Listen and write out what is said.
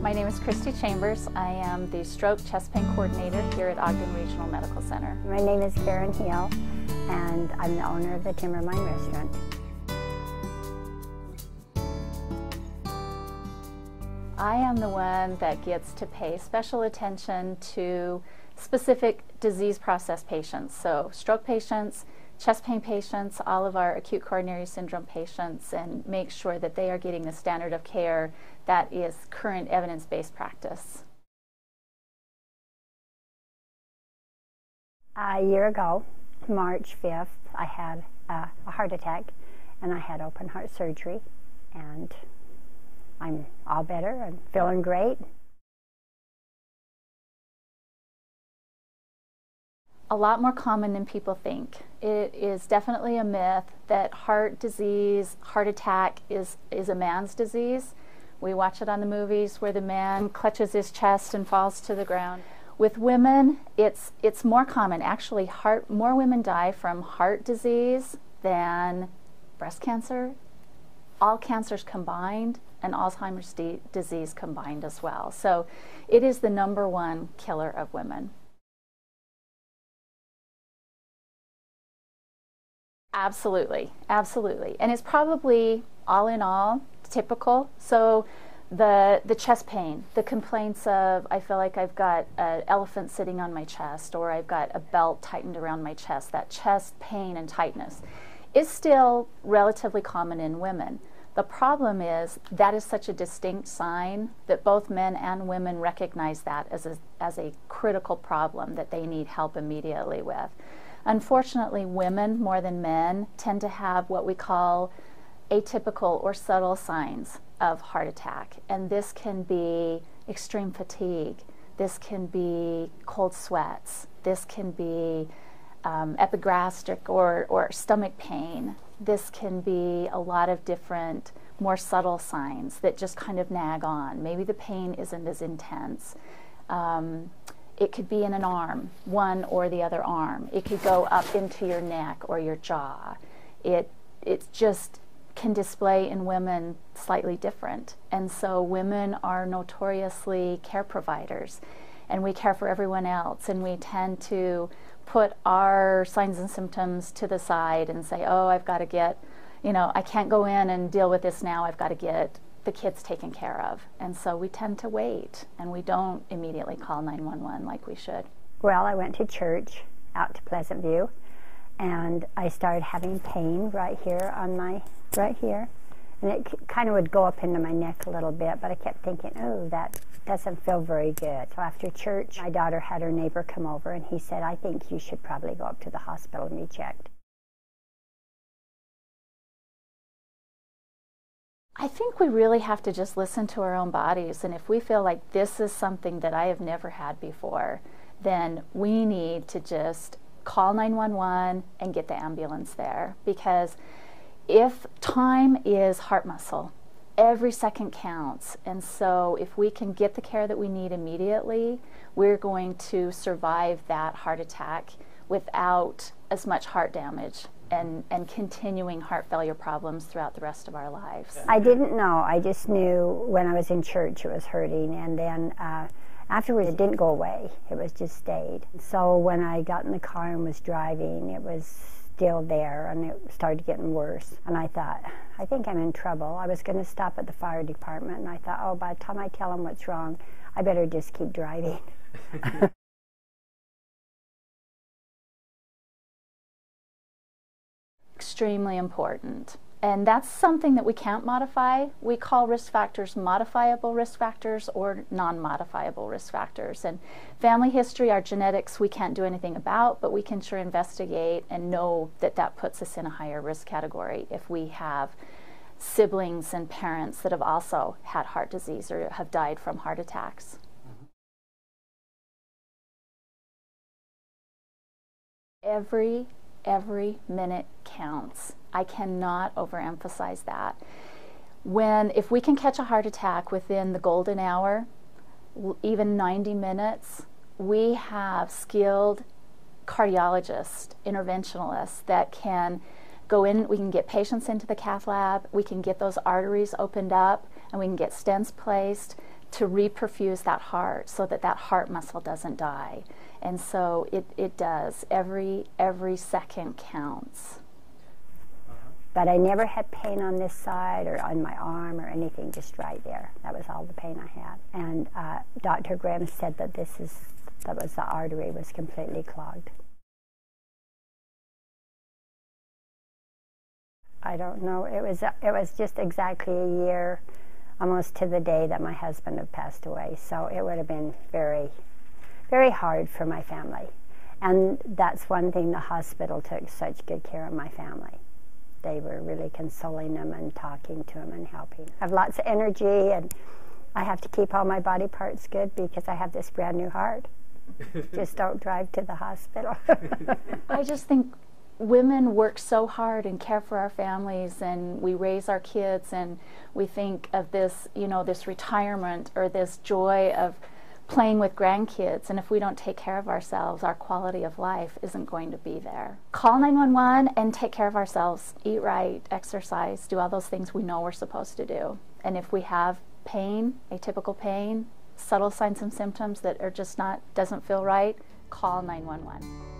My name is Christy Chambers. I am the stroke chest pain coordinator here at Ogden Regional Medical Center. My name is Karen Hill, and I'm the owner of the Timbermine Restaurant. I am the one that gets to pay special attention to specific disease process patients. So, stroke patients, chest pain patients, all of our acute coronary syndrome patients, and make sure that they are getting the standard of care that is current evidence based practice. A year ago, March 5th, I had a, heart attack and I had open heart surgery, and I'm all better and feeling great. A lot more common than people think. It is definitely a myth that heart disease, heart attack is, is a man's disease. We watch it on the movies where the man clutches his chest and falls to the ground. With women, it's, it's more common. Actually, heart, more women die from heart disease than breast cancer, all cancers combined, and Alzheimer's disease combined as well. So it is the number one killer of women. Absolutely, absolutely. And it's probably all in all typical. So the the chest pain, the complaints of I feel like I've got an elephant sitting on my chest or I've got a belt tightened around my chest, that chest pain and tightness is still relatively common in women. The problem is that is such a distinct sign that both men and women recognize that as a, as a critical problem that they need help immediately with. Unfortunately, women more than men tend to have what we call atypical or subtle signs of heart attack. And this can be extreme fatigue, this can be cold sweats, this can be um, epigastric or, or stomach pain. This can be a lot of different, more subtle signs that just kind of nag on. Maybe the pain isn't as intense. Um, it could be in an arm, one or the other arm. It could go up into your neck or your jaw. It it just can display in women slightly different. And so women are notoriously care providers and we care for everyone else and we tend to put our signs and symptoms to the side and say, "Oh, I've got to get, you know, I can't go in and deal with this now. I've got to get the kids taken care of. And so we tend to wait and we don't immediately call 911 like we should. Well, I went to church out to Pleasant View and I started having pain right here on my, right here. And it kind of would go up into my neck a little bit, but I kept thinking, oh, that doesn't feel very good. So after church, my daughter had her neighbor come over and he said, I think you should probably go up to the hospital and be checked. I think we really have to just listen to our own bodies. And if we feel like this is something that I have never had before, then we need to just call 911 and get the ambulance there. Because if time is heart muscle, every second counts. And so if we can get the care that we need immediately, we're going to survive that heart attack without as much heart damage and, and continuing heart failure problems throughout the rest of our lives. I didn't know. I just knew when I was in church it was hurting, and then uh, afterwards it didn't go away. It was just stayed. So when I got in the car and was driving, it was still there, and it started getting worse. And I thought, I think I'm in trouble. I was going to stop at the fire department, and I thought, oh, by the time I tell them what's wrong, I better just keep driving. extremely important. And that's something that we can't modify. We call risk factors modifiable risk factors or non modifiable risk factors. And family history, our genetics, we can't do anything about, but we can sure investigate and know that that puts us in a higher risk category if we have siblings and parents that have also had heart disease or have died from heart attacks. Mm-hmm. Every every minute counts. I cannot overemphasize that. When, if we can catch a heart attack within the golden hour, even 90 minutes, we have skilled cardiologists, interventionalists that can go in, we can get patients into the cath lab, we can get those arteries opened up, and we can get stents placed. to reperfuse that heart so that that heart muscle doesn't die. And so it, it does. Every every second counts. But I never had pain on this side or on my arm or anything, just right there. That was all the pain I had. And uh, Dr. Graham said that this is that was the artery was completely clogged. I don't know. It was it was just exactly a year, almost to the day that my husband had passed away. So it would have been very, very hard for my family, and that's one thing. The hospital took such good care of my family. They were really consoling them and talking to them and helping. I have lots of energy, and I have to keep all my body parts good because I have this brand new heart. just don't drive to the hospital. I just think women work so hard and care for our families and we raise our kids and we think of this you know this retirement or this joy of playing with grandkids and if we don't take care of ourselves our quality of life isn't going to be there. Call 911 and take care of ourselves. Eat right exercise do all those things we know we're supposed to do. And if we have pain atypical pain subtle signs and symptoms that are just not doesn't feel right call 911